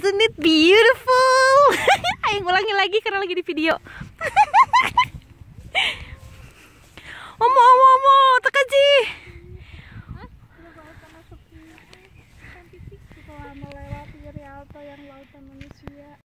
isn't it beautiful. Ayo ulangi lagi karena lagi di video. Omo omo omo takaji. Melewati yang lautan manusia.